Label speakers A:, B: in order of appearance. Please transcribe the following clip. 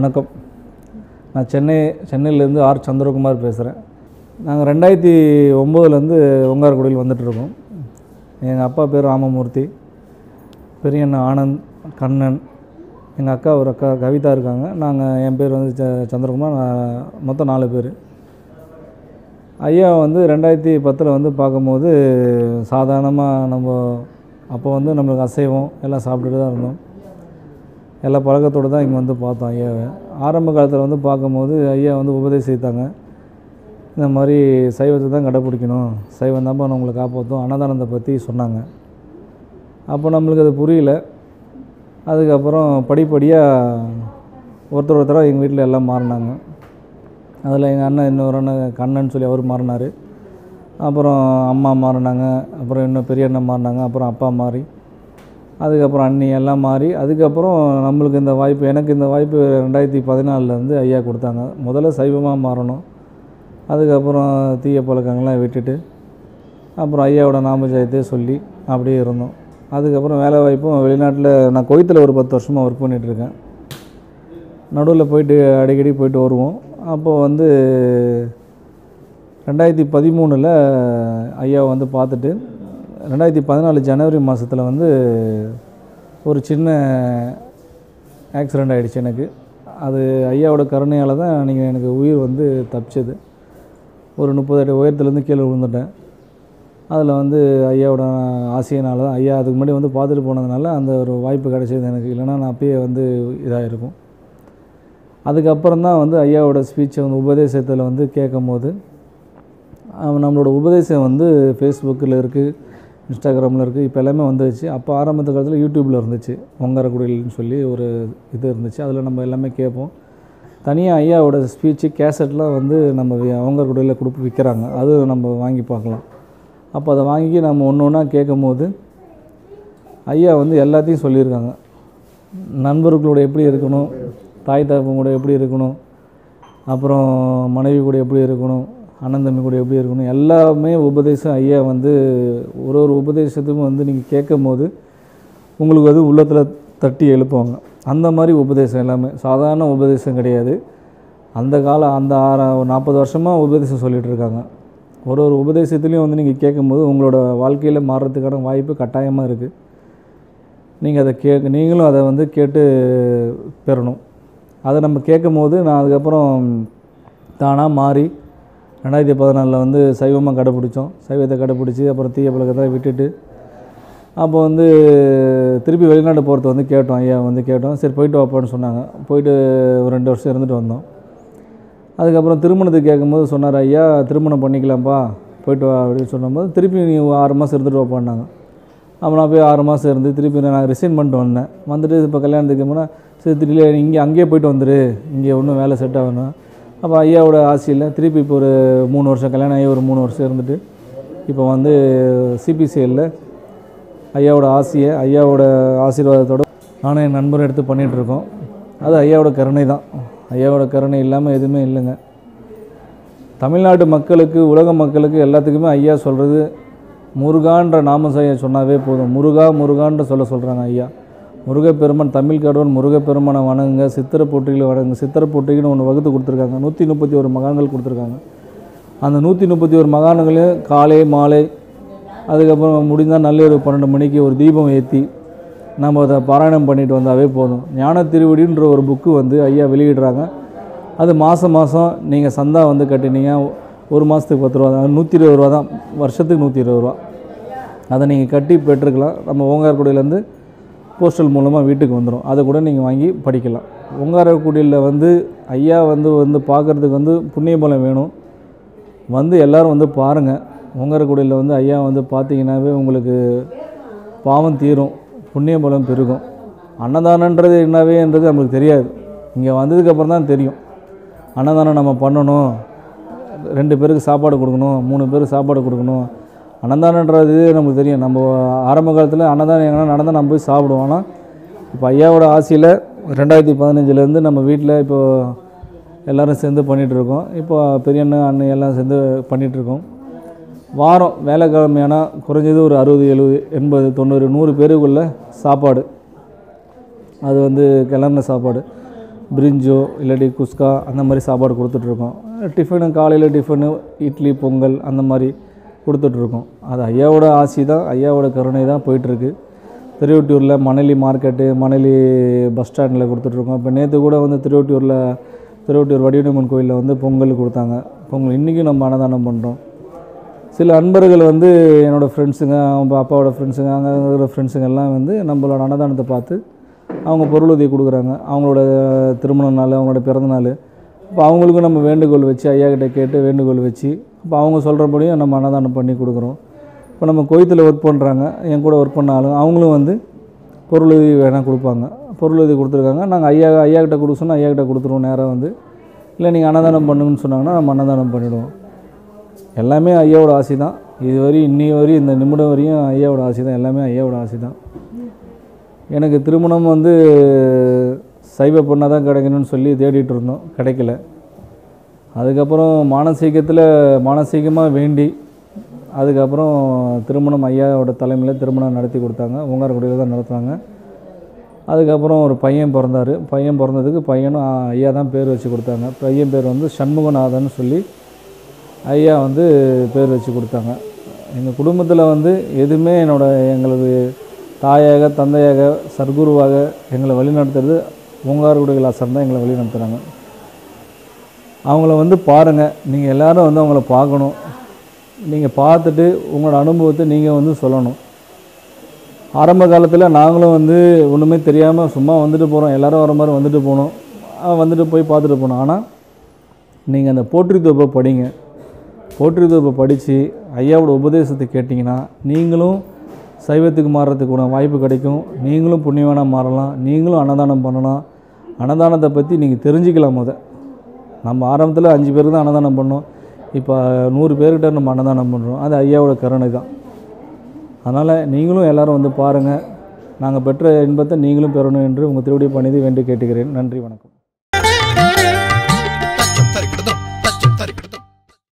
A: வணக்கம். நான் சென்னை சென்னையிலேருந்து ஆர். சந்திரகுமார் பேசுகிறேன் நாங்கள் ரெண்டாயிரத்தி ஒம்போதுலேருந்து ஒங்காரக்குடியில் வந்துட்டுருக்கோம். எங்கள் அப்பா பேர் ராமமூர்த்தி பெரிய அண்ணன் ஆனந்த் கண்ணன் எங்கள் அக்கா ஒரு அக்கா கவிதா இருக்காங்க. நாங்கள் என் பேர் வந்து ச சந்திரகுமார் நான் மொத்தம் நாலு பேர். ஐயா வந்து ரெண்டாயிரத்தி பத்தில் வந்து பார்க்கும்போது சாதாரணமாக நம்ம அப்போ வந்து நம்மளுக்கு அசைவம் எல்லாம் சாப்பிட்டுட்டு தான் இருந்தோம். எல்லா பழக்கத்தோடு தான் இங்கே வந்து பார்த்தோம் ஐயாவை. ஆரம்ப காலத்தில் வந்து பார்க்கும்போது ஐயா வந்து உபதேசித்தாங்க. இந்த மாதிரி சைவத்தை தான் கடைப்பிடிக்கணும். சைவம் தான் நம்மளை காப்பாற்றும் அன்னதானத்தை பற்றி சொன்னாங்க. அப்போ நம்மளுக்கு அது புரியல. அதுக்கப்புறம் படிப்படியாக ஒருத்தர் ஒருத்தராக எங்கள் வீட்டில் எல்லாம் மாறினாங்க. அதில் எங்கள் அண்ணன் இன்னொரு அண்ணன் கண்ணன் சொல்லி அவர் மாறினார். அப்புறம் அம்மா மாறினாங்க. அப்புறம் இன்னும் பெரிய அண்ணன் மாறினாங்க. அப்புறம் அப்பா மாறி. அதுக்கப்புறம் அண்ணி எல்லாம் மாறி அதுக்கப்புறம் நம்மளுக்கு இந்த வாய்ப்பு எனக்கு இந்த வாய்ப்பு ரெண்டாயிரத்தி பதினாலிருந்து ஐயா கொடுத்தாங்க. முதல்ல சைவமாக மாறணும். அதுக்கப்புறம் தீய பழக்கங்கள்லாம் விட்டுட்டு அப்புறம் ஐயாவோட நாமஜயத்தையே சொல்லி அப்படியே இருந்தோம். அதுக்கப்புறம் வேலை வாய்ப்பும் வெளிநாட்டில் நான் குவைத்தில் ஒரு பத்து வருஷமாக ஒர்க் பண்ணிகிட்ருக்கேன் நடுவில் போயிட்டு அடிக்கடி போயிட்டு வருவோம். அப்போது வந்து ரெண்டாயிரத்தி பதிமூணில் ஐயாவை வந்து பார்த்துட்டு ரெண்டாயிரத்தி பதினாலு ஜனவரி மாதத்தில் வந்து ஒரு சின்ன ஆக்சிடெண்ட் ஆகிடுச்சு எனக்கு. அது ஐயாவோட கருணையால் தான் நீங்கள் எனக்கு உயிர் வந்து தப்பிச்சது. ஒரு முப்பது அடி உயரத்துலேருந்து கீழே விழுந்துட்டேன். அதில் வந்து ஐயாவோட ஆசையினால தான் ஐயா அதுக்கு முன்னாடி வந்து பார்த்துட்டு போனதுனால அந்த ஒரு வாய்ப்பு கிடச்சிது எனக்கு. இல்லைன்னா நான் அப்பயே வந்து இதாக இருக்கும் அதுக்கப்புறம் தான் வந்து ஐயாவோட ஸ்பீச்சை வந்து உபதேசத்தில் வந்து கேட்கும் போது நம்மளோட உபதேசம் வந்து ஃபேஸ்புக்கில் இருக்குது இன்ஸ்டாகிராமில் இருக்குது. இப்போ எல்லாமே வந்துருச்சு. அப்போ ஆரம்பத்து காலத்தில் யூடியூப்பில் இருந்துச்சு. ஒங்கரக்குடியில்னு சொல்லி ஒரு இது இருந்துச்சு. அதில் நம்ம எல்லாமே கேட்போம். தனியாக ஐயாவோட ஸ்பீச்சு கேசட்லாம் வந்து நம்ம ஒங்கரக்குடியில் கொடுப்பு விற்கிறாங்க அது நம்ம வாங்கி பார்க்கலாம். அப்போ அதை வாங்கி நம்ம ஒன்று ஒன்றா கேட்கும் போது ஐயா வந்து எல்லாத்தையும் சொல்லியிருக்காங்க. நண்பர்களோட எப்படி இருக்கணும்? தாய் தகப்பன் கூட எப்படி இருக்கணும்? அப்புறம் மனைவி கூட எப்படி இருக்கணும்? அண்ணன் தம்பி கூட எப்படி இருக்கணும்? எல்லாமே உபதேசம் ஐயா வந்து ஒரு ஒரு உபதேசத்துக்கும் வந்து நீங்கள் கேட்கும் போது உங்களுக்கு வந்து உள்ளத்தில் தட்டி எழுப்புவாங்க. அந்த மாதிரி உபதேசம் எல்லாமே. சாதாரண உபதேசம் கிடையாது. அந்த காலம் அந்த ஆற நாற்பது வருஷமாக உபதேசம் சொல்லிகிட்டு இருக்காங்க. ஒரு ஒரு உபதேசத்துலேயும் வந்து நீங்கள் கேட்கும்போது உங்களோட வாழ்க்கையில் மாறுறதுக்கான வாய்ப்பு கட்டாயமாக இருக்குது நீங்கள் அதை கே நீங்களும் அதை வந்து கேட்டு பெறணும். அதை நம்ம கேட்கும் போது நான் அதுக்கப்புறம் தானாக மாறி ரெண்டாயிரத்தி பதினாலில் வந்து சைவமாக கடைப்பிடிச்சோம். சைவத்தை கடைப்பிடிச்சி அப்புறம் தீய பழக்கத்தை விட்டுட்டு அப்போ வந்து திருப்பி வெளிநாட்டு போகிறத வந்து கேட்டோம். ஐயா வந்து கேட்டோம். சரி போயிட்டு வாப்பான்னு சொன்னாங்க. போயிட்டு ஒரு ரெண்டு வருஷம் இருந்துட்டு வந்தோம். அதுக்கப்புறம் திருமணத்துக்கு கேட்கும்போது சொன்னார் ஐயா திருமணம் பண்ணிக்கலாம்ப்பா போயிட்டு வா அப்படின்னு சொன்னபோது திருப்பி நீ ஆறு மாதம் இருந்துட்டு வாப்பான்னாங்க. அப்போ நான் போய் ஆறு மாதம் இருந்து திருப்பி நான் ரிசைன் பண்ணிட்டு வந்தேன். வந்துட்டு இப்போ கல்யாணத்துக்கு போனால் சரி திருப்பி இங்கே அங்கேயே போயிட்டு வந்துரு. இங்கே ஒன்றும் வேலை செட் ஆகணும். அப்போ ஐயாவோட ஆசையில் திருப்பி இப்போ ஒரு மூணு வருஷம் கல்யாணம் ஆகி ஒரு மூணு வருஷம் இருந்துட்டு இப்போ வந்து சிபிசிஎல்ல ஐயாவோட ஆசையை ஐயாவோட ஆசீர்வாதத்தோட நானும் என் நண்பரும் எடுத்து பண்ணிகிட்ருக்கோம் அது ஐயாவோட கருணை தான். ஐயாவோட கருணை இல்லாமல் எதுவுமே இல்லைங்க. தமிழ்நாட்டு மக்களுக்கு உலக மக்களுக்கு எல்லாத்துக்குமே ஐயா சொல்கிறது முருகான்ற நாமசையை சொன்னாவே போதும். முருகா முருகான்ற சொல்ல சொல்கிறாங்க ஐயா. முருகப்பெருமான் தமிழ் கடவுள் முருகப்பெருமானை வணங்குங்க சித்திர போட்டிகளை வணங்குங்க. சித்திர போட்டிகள்னு ஒன்று வகுத்து கொடுத்துருக்காங்க. நூற்றி முப்பத்தி ஒரு மகான்கள் கொடுத்துருக்காங்க. அந்த நூற்றி முப்பத்தி ஒரு மகான்களையும் காலை மாலை அதுக்கப்புறம் முடிந்தால் நள்ளிரவு பன்னெண்டு மணிக்கு ஒரு தீபம் ஏற்றி நம்ம அதை பாராயணம் பண்ணிட்டு வந்தாவே போதும். ஞான திருவடின்ற ஒரு புக்கு வந்து ஐயா வெளியிடுறாங்க. அது மாதம் மாதம் நீங்கள் சந்தா வந்து கட்டினீங்க. ஒரு மாதத்துக்கு பத்து ரூபா தான் நூற்றி இருபது ரூபா தான். வருஷத்துக்கு நூற்றி இருபது ரூபா. அதை நீங்கள் கட்டி பெற்றுக்கலாம். நம்ம ஓங்கார்குடியிலேருந்து போஸ்டல் மூலமாக வீட்டுக்கு வந்துடும் அதை கூட நீங்கள் வாங்கி படிக்கலாம். ஓங்காரக்குடியில் வந்து ஐயா வந்து வந்து பார்க்குறதுக்கு வந்து புண்ணியபலம் வேணும். வந்து எல்லோரும் வந்து பாருங்கள் ஓங்காரக்குடியில் வந்து ஐயா வந்து பார்த்தீங்கன்னாவே உங்களுக்கு பாவம் தீரும். புண்ணிய பலம் பெருகும் அன்னதானன்றது என்னவேன்றது நம்மளுக்கு தெரியாது. இங்கே வந்ததுக்கப்புறம் தான் தெரியும். அன்னதானம் நம்ம பண்ணணும். ரெண்டு பேருக்கு சாப்பாடு கொடுக்கணும். மூணு பேருக்கு சாப்பாடு கொடுக்கணும். அன்னதானன்றது நமக்கு தெரியும். நம்ம ஆரம்ப காலத்தில் அன்னதானம் எங்கன்னா நடந்தால் நம்ம போய் சாப்பிடுவோம். ஆனால் இப்போ ஐயாவோட ஆசையில் ரெண்டாயிரத்தி பதினஞ்சுலேருந்து நம்ம வீட்டில் இப்போது எல்லோரும் சேர்ந்து பண்ணிகிட்ருக்கோம் இப்போ பெரிய அண்ணன் அண்ணன் எல்லாம் சேர்ந்து பண்ணிகிட்ருக்கோம் வாரம் வேலைக்கிழமையானா குறைஞ்சது ஒரு அறுபது எழுபது எண்பது தொண்ணூறு நூறு பேருக்குள்ள சாப்பாடு. அது வந்து கிளம்புன சாப்பாடு. பிரிஞ்சோ இல்லாட்டி குஸ்கா அந்த மாதிரி சாப்பாடு கொடுத்துட்ருக்கோம் டிஃபனு காலையில் டிஃபனு இட்லி பொங்கல் அந்த மாதிரி கொடுத்துட்ருக்கோம். அது ஐயாவோட ஆசி தான் ஐயாவோட கருணை தான் போயிட்டுருக்கு திருவொட்டியூரில் மணலி மார்க்கெட்டு மணலி பஸ் ஸ்டாண்டில் கொடுத்துட்ருக்கோம். இப்போ நேற்று கூட வந்து திருவொட்டியூரில் திருவொட்டியூர் வடிவனம்மன் கோயிலில் வந்து பொங்கல் கொடுத்தாங்க. பொங்கல் இன்றைக்கும் நம்ம அன்னதானம் பண்ணுறோம் சில அன்பர்கள் வந்து என்னோடய ஃப்ரெண்ட்ஸுங்க அவங்க அப்பாவோட ஃப்ரெண்ட்ஸுங்க அங்கே இருக்கிற ஃப்ரெண்ட்ஸுங்க எல்லாம் வந்து நம்மளோட அன்னதானத்தை பார்த்து அவங்க பொருளுதவி கொடுக்குறாங்க. அவங்களோட திருமண நாள் அவங்களோட பிறந்தநாள் இப்போ அவங்களுக்கும் நம்ம வேண்டுகோள் வச்சு ஐயா கிட்டே கேட்டு வேண்டுகோள் வச்சு அப்போ அவங்க சொல்கிறபடியும் நம்ம அன்னதானம் பண்ணி கொடுக்குறோம். இப்போ நம்ம கோயத்தில் ஒர்க் பண்ணுறாங்க என் கூட ஒர்க் பண்ணாலும் அவங்களும் வந்து பொருளுதவி வேணால் கொடுப்பாங்க. பொருளுதவி கொடுத்துருக்காங்க. நாங்கள் ஐயா ஐயா கிட்ட கொடுக்க சொன்னால் ஐயா கிட்ட கொடுத்துருவோம் நேராக வந்து. இல்லை நீங்கள் அன்னதானம் பண்ணுங்கன்னு சொன்னாங்கன்னா நம்ம அன்னதானம் பண்ணிவிடுவோம் எல்லாமே ஐயாவோட ஆசை தான் இது வரையும் இன்னி வரையும் இந்த நிமிடம் வரையும் ஐயாவோட ஆசை தான் எல்லாமே ஐயாவோட ஆசை தான் எனக்கு திருமணம் வந்து சைவ பொண்ணாக தான் கிடைக்கணும்னு சொல்லி தேடிட்டு இருந்தோம். கிடைக்கல. அதுக்கப்புறம் மானசீகத்தில் மானசீகமாக வேண்டி அதுக்கப்புறம் திருமணம் ஐயாவோட தலைமையில் திருமணம் நடத்தி கொடுத்தாங்க. ஓங்காரக்குடியில் தான் நடத்துனாங்க. அதுக்கப்புறம் ஒரு பையன் பிறந்தார். பையன் பிறந்ததுக்கு பையனும் ஐயா தான் பேர் வச்சு கொடுத்தாங்க. பையன் பேர் வந்து சண்முகநாதன் சொல்லி ஐயா வந்து பேர் வச்சு கொடுத்தாங்க. எங்கள் குடும்பத்தில் வந்து எதுவுமே என்னோட எங்களது தாயாக தந்தையாக சர்க்குருவாக எங்களை வழிநடத்துறது ஓங்காரக்குடி விலாசம் தான் எங்களை வழிநடத்துகிறாங்க அவங்கள வந்து பாருங்கள் நீங்கள் எல்லோரும் வந்து அவங்கள பார்க்கணும். நீங்கள் பார்த்துட்டு உங்களோட அனுபவத்தை நீங்கள் வந்து சொல்லணும். ஆரம்ப காலத்தில் நாங்களும் வந்து ஒன்றுமே தெரியாமல் சும்மா வந்துட்டு போகிறோம் எல்லோரும் வர மாதிரி வந்துட்டு போனோம். வந்துட்டு போய் பார்த்துட்டு போனோம். ஆனால் நீங்கள் அந்த போற்றி தொப்பை படிங்க. போற்றி தொப்பை படித்து ஐயாவோட உபதேசத்தை கேட்டிங்கன்னா நீங்களும் சைவத்துக்கு மாறுறதுக்கு வாய்ப்பு கிடைக்கும். நீங்களும் புண்ணியவனாக மாறலாம். நீங்களும் அன்னதானம் பண்ணலாம். அன்னதானத்தை பற்றி நீங்கள் தெரிஞ்சுக்கலாம் முதல் நம்ம ஆரம்பத்தில் அஞ்சு பேருக்கு தான் அன்னதானம் பண்ணோம். இப்போ நூறு பேர்கிட்ட நம்ம அன்னதானம் பண்ணுறோம் அது ஐயாவோட கருணை தான். அதனால் நீங்களும் எல்லோரும் வந்து பாருங்கள் நாங்கள் பெற்ற இன்பத்தை நீங்களும் பெறணும் என்று உங்கள் திருவடி பணிது வேண்டி கேட்டுக்கிறேன். நன்றி வணக்கம்.